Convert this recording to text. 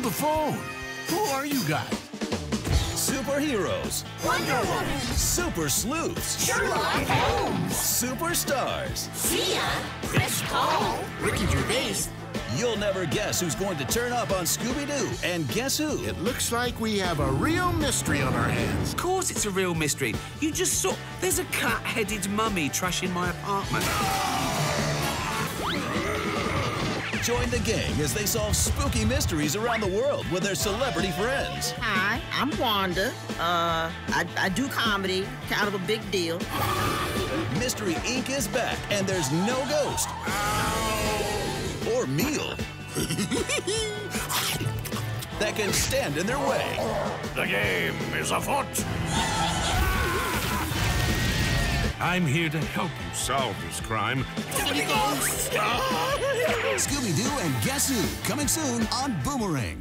Hold the phone. Who are you guys? Superheroes. Wonder Woman. Super sleuths. Sherlock Holmes. Superstars. Sia. Chris Paul. Ricky Gervais. You'll never guess who's going to turn up on Scooby-Doo. And guess who? It looks like we have a real mystery on our hands. Of course it's a real mystery. You just saw... There's a cat-headed mummy trashing my apartment. Join the gang as they solve spooky mysteries around the world with their celebrity friends. Hi, I'm Wanda. Uh, I, I do comedy, kind of a big deal. Mystery Inc. is back, and there's no ghost or meal that can stand in their way. The game is afoot. I'm here to help you solve this crime. Scooby-Doo and Guess Who, coming soon on Boomerang.